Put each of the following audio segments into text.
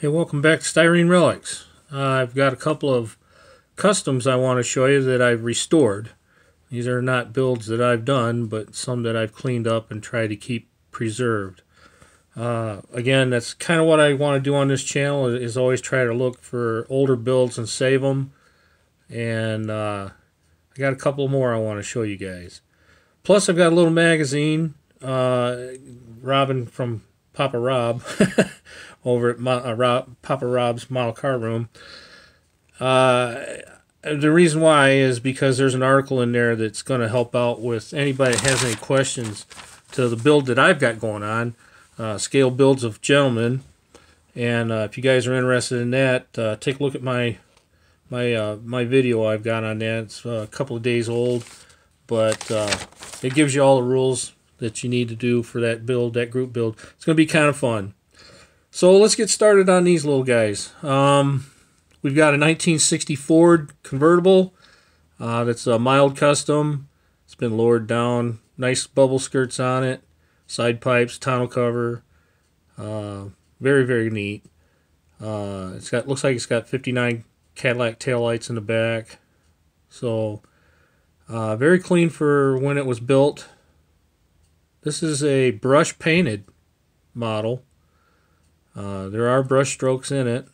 Hey, welcome back to Styrene Relics. Uh, I've got a couple of customs I want to show you that I've restored. These are not builds that I've done, but some that I've cleaned up and tried to keep preserved. Uh, again, that's kind of what I want to do on this channel is always try to look for older builds and save them. And uh, I got a couple more I want to show you guys. Plus, I've got a little magazine. Uh, Robin from Papa Rob over at uh, Rob, Papa Rob's model car room. Uh, the reason why is because there's an article in there that's going to help out with anybody that has any questions to the build that I've got going on, uh, scale builds of gentlemen. And uh, if you guys are interested in that, uh, take a look at my my uh, my video I've got on that. It's a couple of days old, but it gives you all the rules that you need to do for that build, that group build. It's going to be kind of fun. So let's get started on these little guys. Um, we've got a 1960 Ford convertible. Uh, that's a mild custom. It's been lowered down. Nice bubble skirts on it. Side pipes, tonneau cover. Uh, very, very neat. Uh, it's got looks like it's got 59 Cadillac taillights in the back. So uh, very clean for when it was built. This is a brush painted model. Uh, there are brush strokes in it.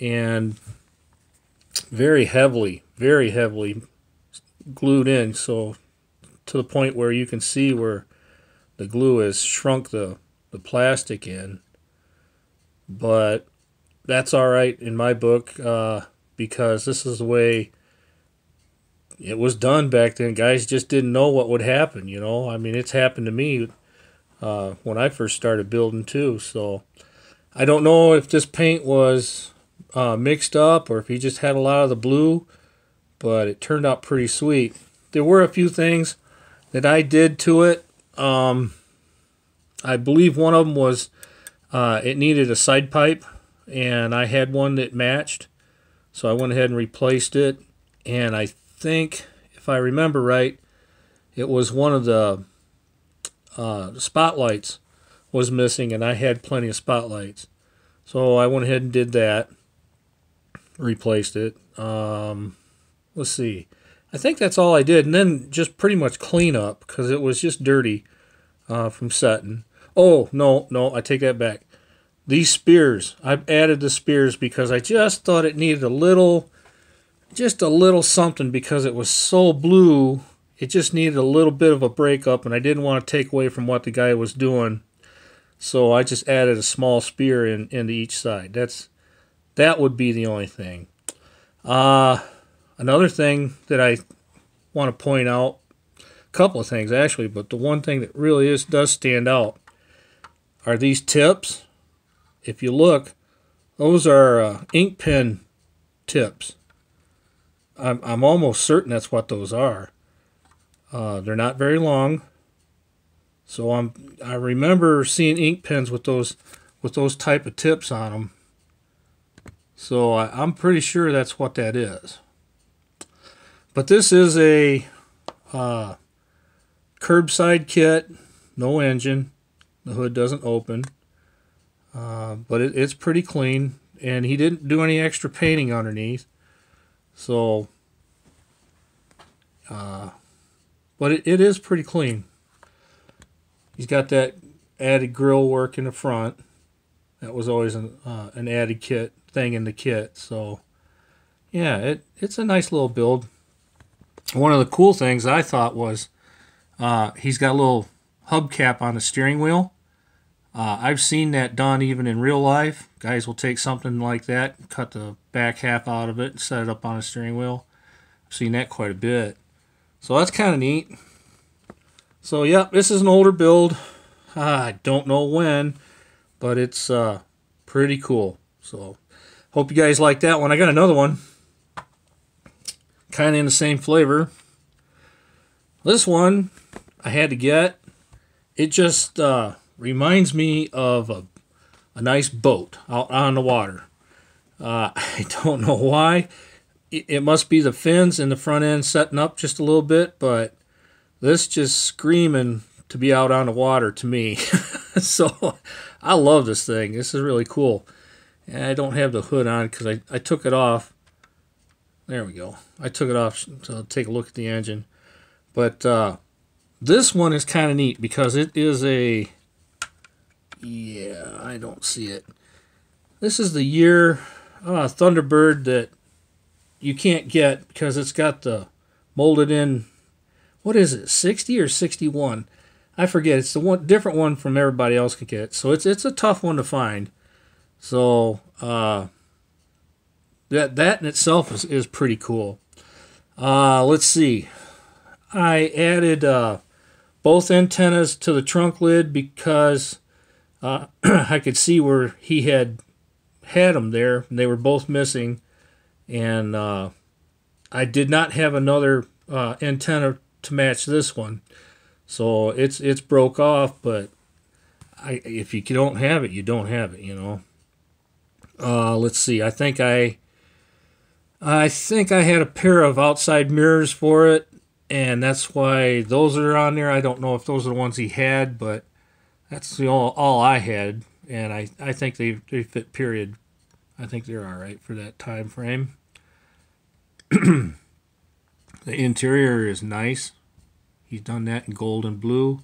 And very heavily, very heavily glued in. So to the point where you can see where the glue has shrunk the, the plastic in. But that's all right in my book uh, because this is the way it was done back then. Guys just didn't know what would happen, you know. I mean, it's happened to me uh, when I first started building too. So I don't know if this paint was uh, mixed up or if he just had a lot of the blue, but it turned out pretty sweet. There were a few things that I did to it. Um, I believe one of them was uh, it needed a side pipe, and I had one that matched, so I went ahead and replaced it. And I think, if I remember right, it was one of the uh, spotlights was missing, and I had plenty of spotlights. So I went ahead and did that, replaced it. Um, let's see. I think that's all I did, and then just pretty much clean up because it was just dirty uh, from setting. Oh, no, no, I take that back. These spears, I've added the spears because I just thought it needed a little just a little something because it was so blue. It just needed a little bit of a breakup, and I didn't want to take away from what the guy was doing. So I just added a small spear in into each side. That's that would be the only thing. Uh, another thing that I want to point out, a couple of things actually, but the one thing that really is does stand out are these tips. If you look, those are uh, ink pen tips. I'm, I'm almost certain that's what those are. Uh, they're not very long. So I'm I remember seeing ink pens with those with those type of tips on them. So I, I'm pretty sure that's what that is. But this is a uh, curbside kit, no engine. The hood doesn't open. Uh, but it, it's pretty clean. And he didn't do any extra painting underneath. So, uh, but it, it is pretty clean. He's got that added grill work in the front. That was always an, uh, an added kit thing in the kit. So, yeah, it, it's a nice little build. One of the cool things I thought was uh, he's got a little hubcap on the steering wheel. Uh, I've seen that done even in real life. Guys will take something like that, cut the back half out of it, and set it up on a steering wheel. I've seen that quite a bit. So that's kind of neat. So, yeah, this is an older build. I don't know when, but it's uh, pretty cool. So, hope you guys like that one. I got another one, kind of in the same flavor. This one I had to get. It just uh, reminds me of a, a nice boat out on the water. Uh, I don't know why. It, it must be the fins in the front end setting up just a little bit, but this just screaming to be out on the water to me. so I love this thing. This is really cool. And I don't have the hood on because I, I took it off. There we go. I took it off to take a look at the engine. But uh, this one is kind of neat because it is a. Yeah, I don't see it. This is the year uh, Thunderbird that you can't get because it's got the molded in. What is it, 60 or 61? I forget. It's the one different one from everybody else can get. So it's it's a tough one to find. So uh, that that in itself is, is pretty cool. Uh, let's see. I added uh, both antennas to the trunk lid because uh, I could see where he had had them there. They were both missing, and uh, I did not have another uh, antenna to match this one. So it's it's broke off, but I if you don't have it, you don't have it, you know. Uh, let's see. I think I I think I had a pair of outside mirrors for it, and that's why those are on there. I don't know if those are the ones he had, but that's the all, all I had, and I, I think they, they fit period. I think they're all right for that time frame. the interior is nice. He's done that in gold and blue.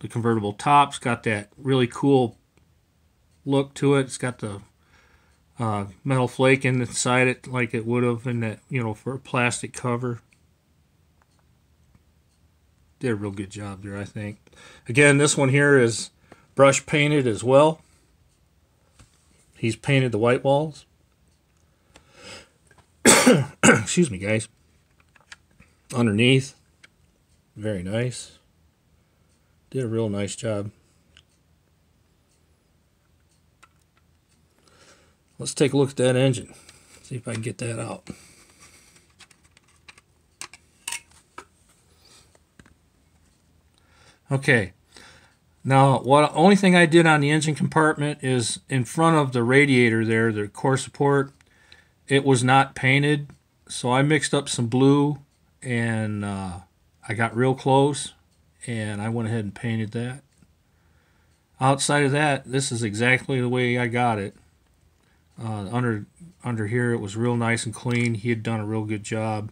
The convertible top's got that really cool look to it. It's got the uh, metal flake inside it like it would have in that, you know, for a plastic cover. Did a real good job there, I think. Again, this one here is brush painted as well. He's painted the white walls. Excuse me, guys. Underneath, very nice. Did a real nice job. Let's take a look at that engine. See if I can get that out. Okay. Now, what only thing I did on the engine compartment is in front of the radiator there, the core support, it was not painted. So I mixed up some blue and uh, I got real close and I went ahead and painted that. Outside of that, this is exactly the way I got it. Uh, under under here, it was real nice and clean. He had done a real good job.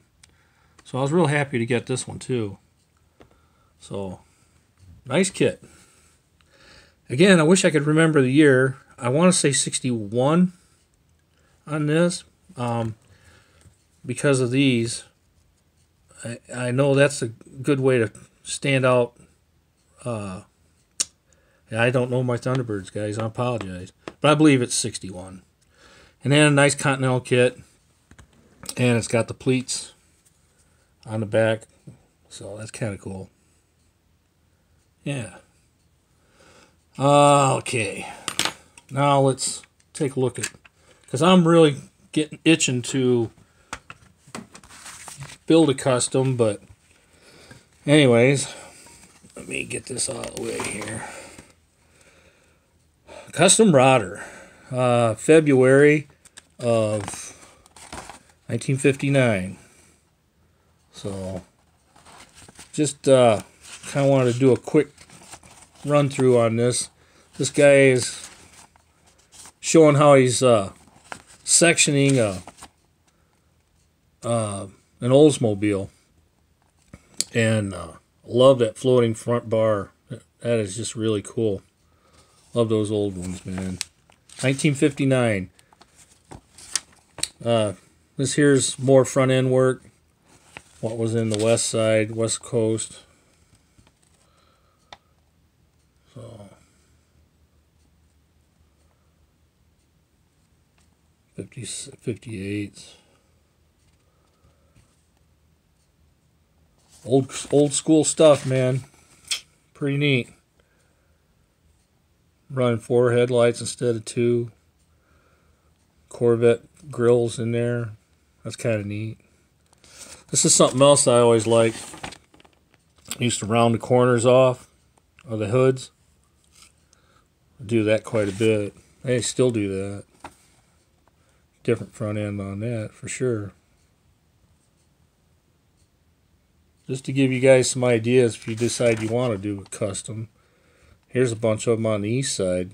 So I was real happy to get this one too. So, nice kit. Again, I wish I could remember the year. I want to say 61 on this um, because of these. I, I know that's a good way to stand out. Uh, I don't know my Thunderbirds, guys. I apologize. But I believe it's 61. And then a nice Continental kit. And it's got the pleats on the back. So that's kind of cool. Yeah. Uh, okay. Now let's take a look at... Because I'm really getting itching to build a custom, but anyways, let me get this out of the way here. Custom Rodder, uh, February of 1959. So, just uh, kind of wanted to do a quick run through on this. This guy is showing how he's uh, sectioning a, uh, an Oldsmobile. And uh, love that floating front bar. That is just really cool. Love those old ones, man. 1959. Uh, this here's more front end work. What was in the west side, west coast. 50, 58. Old old school stuff, man. Pretty neat. Running four headlights instead of two. Corvette grills in there. That's kind of neat. This is something else I always like. I used to round the corners off of the hoods. I do that quite a bit. I still do that different front end on that for sure. Just to give you guys some ideas if you decide you want to do a custom. Here's a bunch of them on the east side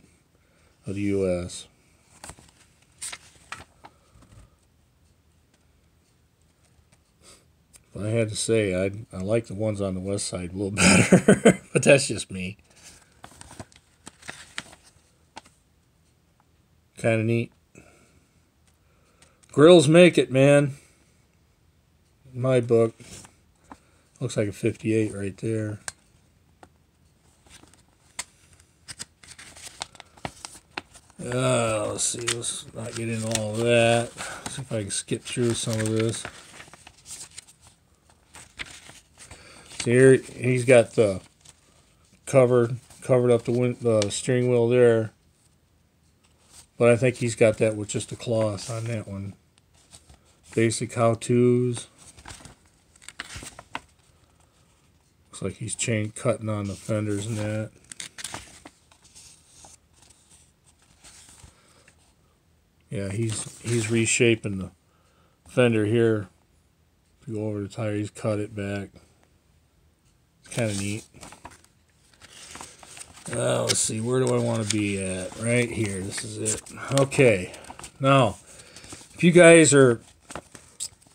of the U.S. If I had to say, I, I like the ones on the west side a little better, but that's just me. Kind of neat. Grills make it, man. My book. Looks like a 58 right there. Uh, let's see, let's not get into all of that. See if I can skip through some of this. See here, he's got the covered covered up the wind, the steering wheel there. But I think he's got that with just a cloth on that one. Basic how-tos. Looks like he's chain cutting on the fenders and that. Yeah, he's he's reshaping the fender here. If you go over the tire, he's cut it back. It's kind of neat. Uh, let's see, where do I want to be at? Right here, this is it. Okay, now, if you guys are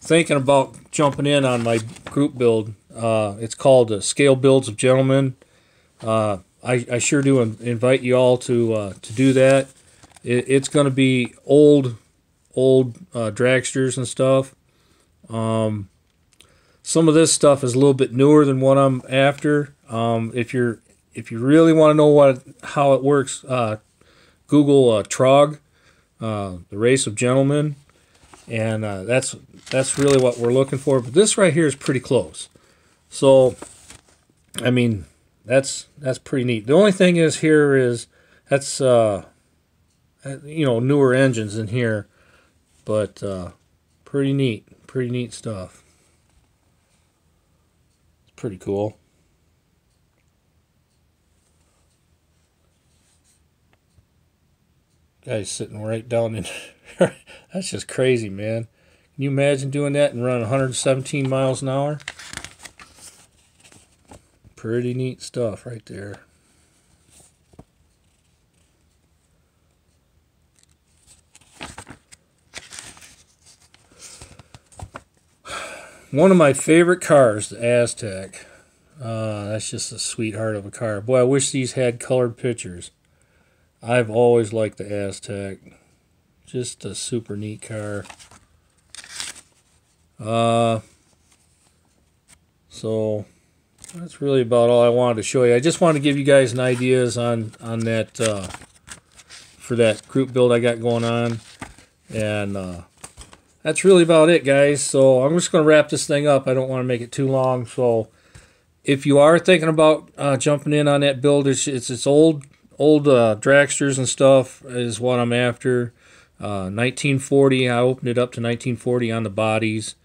thinking about jumping in on my group build, uh, it's called uh, Scale Builds of Gentlemen. Uh, I, I sure do invite you all to uh, to do that. It, it's going to be old, old uh, dragsters and stuff. Um, some of this stuff is a little bit newer than what I'm after. Um, if you're if you really want to know what how it works, uh, Google Trog, the race of gentlemen, and uh, that's that's really what we're looking for. But this right here is pretty close. So, I mean, that's that's pretty neat. The only thing is here is that's uh, uh you know newer engines in here, but uh, pretty neat, pretty neat stuff. It's pretty cool. Guy's sitting right down in. That's just crazy, man. Can you imagine doing that and run 117 miles an hour? Pretty neat stuff right there. One of my favorite cars, the Aztec. Uh, that's just a sweetheart of a car. Boy, I wish these had colored pictures. I've always liked the Aztec. Just a super neat car. Uh, so that's really about all I wanted to show you. I just wanted to give you guys an ideas on on that uh, for that group build I got going on, and uh, that's really about it, guys. So I'm just going to wrap this thing up. I don't want to make it too long. So if you are thinking about uh, jumping in on that build, it's it's, it's old old uh, dragsters and stuff is what I'm after. Uh, 1940, I opened it up to 1940 on the bodies.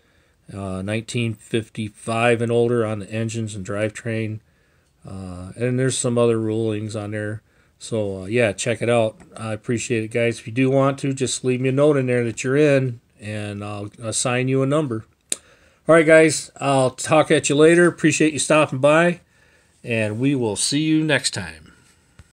Uh, 1955 and older on the engines and drivetrain. Uh, and there's some other rulings on there. So, uh, yeah, check it out. I appreciate it, guys. If you do want to, just leave me a note in there that you're in, and I'll assign you a number. All right, guys, I'll talk at you later. Appreciate you stopping by, and we will see you next time.